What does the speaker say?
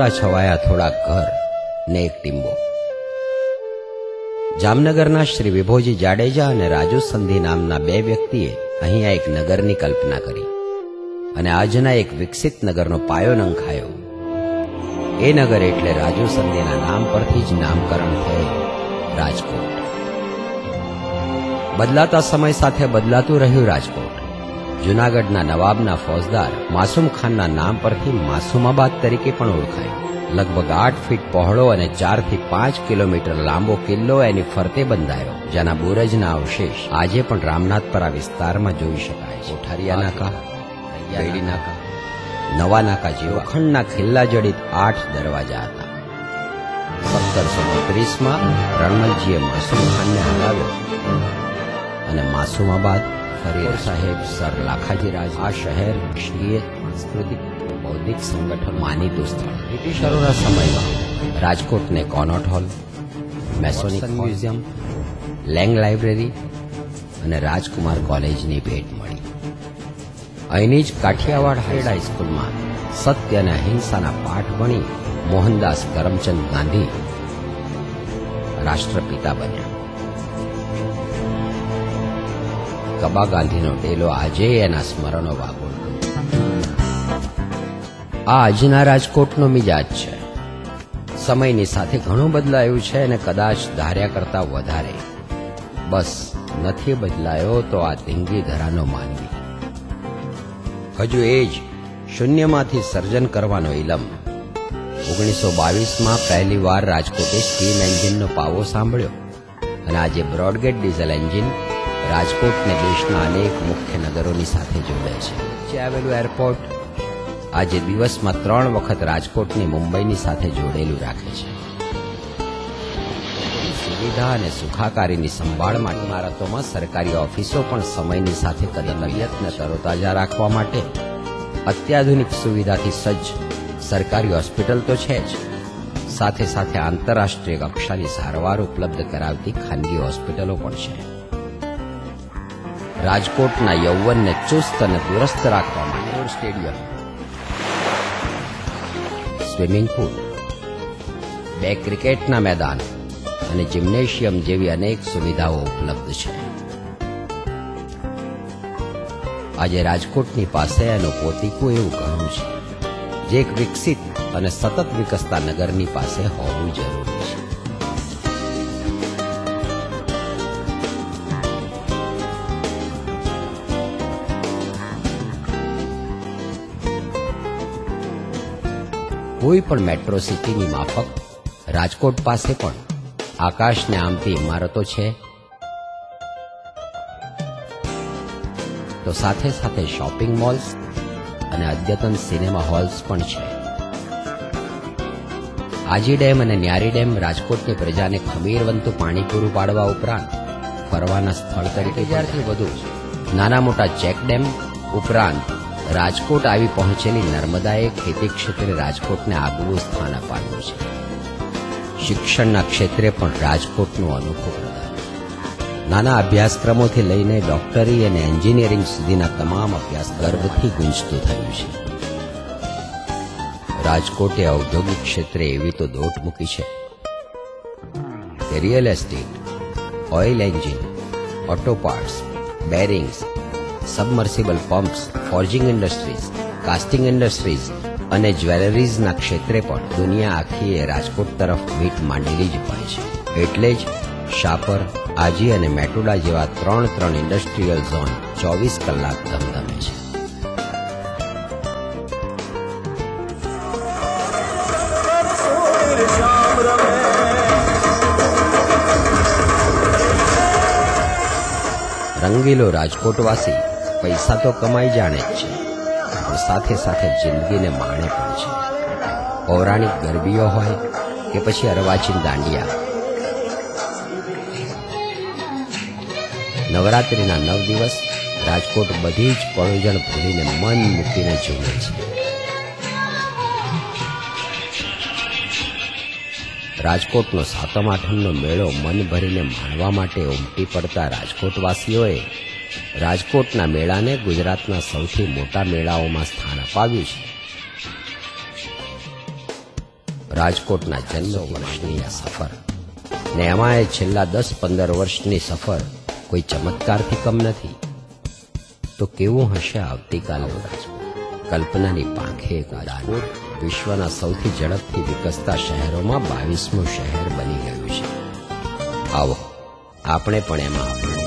છૂટા છવાયા થોડા ઘર ને એક ટીમ્બો જામનગરના શ્રી વિભોજી જાડેજા અને રાજુ સંધિ નામના બે વ્યક્તિએ અહીંયા એક નગરની કલ્પના કરી અને આજના એક વિકસિત નગરનો પાયો નંખાયો. એ નગર એટલે રાજુ સંધિના નામ પરથી જ નામકરણ થયેલ રાજકોટ. બદલાતા સમય સાથે બદલાતું રહ્યું રાજકોટ. જુનાગઢના નવાબના ફોજદાર માસુમ ખાનના નામ પરથી માસુમાબાદ તરીકે પણ ઓળખાયો. લગભગ આઠ ફીટ પહોળો અને ચારથી પાંચ કિલોમીટર લાંબો કિલ્લો એની ફરતે બંધાયો જેના બુરજના અવશેષ આજે પણ રામનાથપરા વિસ્તારમાં જોઈ શકાય છે. કોઠારિયા નાકા બેડી નાકા નવા નાકા જેવા ખંડના ખિલ્લા જડિત આઠ દરવાજા હતા. સત્તરસો ત્રીસમાં રણમલજીએ માસુમ ખાનને હરાવ્યો. અને માસુમાબાદ ફરીર સાહેબ સર લાખાજી રાજ આ શહેર રાષ્ટ્રીય સાંસ્કૃતિક બૌદ્ધિક સંગઠન માનીતું સ્થળ. બ્રિટિશરોના સમયમાં. રાજકોટને Connaught hall Masonic museum. Lang library અને રાજકુમાર કોલેજની ભેટ મળી. અહીંની જ કાઠિયાવાડ હાઈડ હાઈસ્કૂલમાં સત્ય અને અહિંસાના પાઠ ભણી મોહનદાસ કરમચંદ ગાંધી રાષ્ટ્રપિતા બન્યા. કબા ગાંધીનો ડેલો આજે એના સ્મરણો વાગોળ. આ આજના રાજકોટનો મિજાજ છે. સમયની સાથે ઘણું બદલાયું છે અને કદાચ ધાર્યા કરતા વધારે. બસ નથી બદલાયો તો આ ધીંગી ધરાનો માનવી. હજુ એ જ શૂન્યમાંથી સર્જન કરવાનો ઇલમ ઓગણીસો બાવીસમાં પહેલી વાર રાજકોટે સ્ટીમ એન્જિનનો પાવો સાંભળ્યો. અને આજે બ્રોડગેટ ડીઝલ એન્જિન રાજકોટને દેશના અનેક મુખ્ય નગરોની સાથે જોડે છે. જે આવેલું એરપોર્ટ આજે દિવસમાં ત્રણ વખત રાજકોટની મુંબઈની સાથે જોડેલું રાખે છે. સુવિધા અને સુખાકારીની સંભાળ માટે ઇમારતોમાં સરકારી ઓફિસો પણ સમયની સાથે કદમયતને તરોતાજા રાખવા માટે અત્યાધુનિક સુવિધાથી સજ્જ. સરકારી હોસ્પિટલ તો છે જ. સાથે સાથે આંતરરાષ્ટ્રીય કક્ષાની સારવાર ઉપલબ્ધ કરાવતી ખાનગી હોસ્પિટલો પણ છે. રાજકોટના યૌવનને ચુસ્ત અને દુરસ્ત રાખવા માટે સ્ટેડિયમ. સ્વિમિંગ પુલ બે ક્રિકેટના મેદાન અને જિમ્નેશિયમ જેવી અનેક સુવિધાઓ ઉપલબ્ધ છે. આજે રાજકોટની પાસે એનું પોતીકું એવું ઘણું છે. જે એક વિકસિત અને સતત વિકસતા નગરની પાસે હોવું જરૂરી કોઈ પણ મેટ્રો સિટીની માફક રાજકોટ પાસે પણ આકાશને આમતી ઇમારતો છે. તો સાથે સાથે શોપિંગ મોલ્સ અને અદ્યતન સિનેમા હોલ્સ પણ છે. આજી ડેમ અને ન્યારી ડેમ રાજકોટની પ્રજાને ખમીરવંતું પાણી પૂરું પાડવા ઉપરાંત ફરવાના સ્થળ તરીકે વધુ નાના મોટા ચેક ડેમ ઉપરાંત રાજકોટ આવી પહોંચેલી નર્મદાએ ખેતી ક્ષેત્રે રાજકોટને આગવું સ્થાન અપાવ્યું છે. શિક્ષણના ક્ષેત્રે પણ રાજકોટનું અનોખું નાના અભ્યાસક્રમોથી લઈને ડોક્ટરી અને એન્જિનિયરિંગ સુધીના તમામ અભ્યાસ ગર્વથી ગુંજતું થયું છે. રાજકોટે ઔદ્યોગિક ક્ષેત્રે એવી તો દોટ મૂકી છે. Real estate, oil engine, auto parts, bearings submersible pumps forging industries casting industries અને જ્વેલરીઝના ક્ષેત્રે પણ દુનિયા આખીએ રાજકોટ તરફ મીટ માંડેલી જ હોય છે. એટલે જ શાપર, આજી અને મેટોડા જેવા ત્રણ ત્રણ ઇન્ડસ્ટ્રીયલ ઝોન ચોવીસ કલાક ધમધમે છે. રંગીલો રાજકોટવાસી પૈસા તો કમાઈ જાણે જ છે, પણ સાથે સાથે જિંદગીને માણે પણ છે. પૌરાણિક ગરબીઓ હોય કે પછી અર્વાચીન દાંડિયા. નવરાત્રિના નવ દિવસ રાજકોટ બધી જ પણુજણ ભૂલીને મન મૂકીને જુએ છે. રાજકોટનો સાતમ આઠમનો મેળો મન ભરીને માણવા માટે ઉમટી પડતા રાજકોટવાસીઓએ રાજકોટના મેળાને ગુજરાતના સૌથી મોટા મેળાઓમાં સ્થાન અપાવ્યું છે. રાજકોટના જન્મ વર્ષની આ સફર. ને એમાં છેલ્લા દસ પંદર વર્ષની સફર કોઈ ચમત્કારથી કમ નથી. તો કેવું હશે આવતીકાલનું રાજકોટ? કલ્પનાની પાંખે એક રાજકોટ વિશ્વના સૌથી ઝડપથી વિકસતા શહેરોમાં બાવીસમું શહેર બની ગયું છે. આવો, આપણે પણ એમાં આપણું